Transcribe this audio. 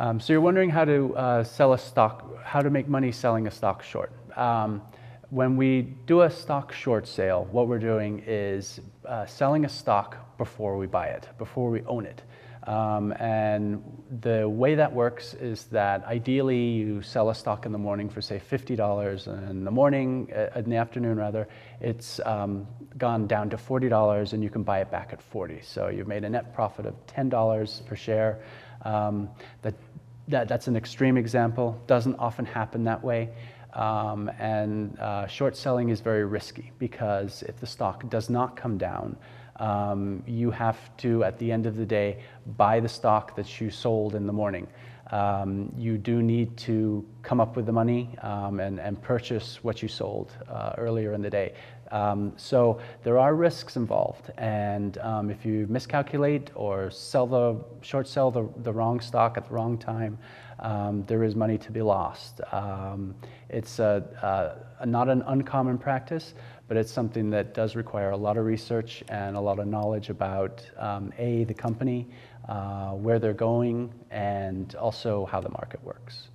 Um, so you're wondering how to uh, sell a stock, how to make money selling a stock short. Um, when we do a stock short sale, what we're doing is uh, selling a stock before we buy it, before we own it. Um, and the way that works is that ideally you sell a stock in the morning for say $50 and in the morning, uh, in the afternoon rather, it's um, gone down to $40 and you can buy it back at 40. So you've made a net profit of $10 per share. Um, that, that, that's an extreme example, doesn't often happen that way. Um, and uh, short selling is very risky because if the stock does not come down, um, you have to, at the end of the day, buy the stock that you sold in the morning. Um, you do need to come up with the money um, and, and, purchase what you sold uh, earlier in the day. Um, so there are risks involved, and um, if you miscalculate or sell the short sell the, the wrong stock at the wrong time, um, there is money to be lost. Um, it's a, a, not an uncommon practice, but it's something that does require a lot of research and a lot of knowledge about um, a the company, uh, where they're going, and also how the market works.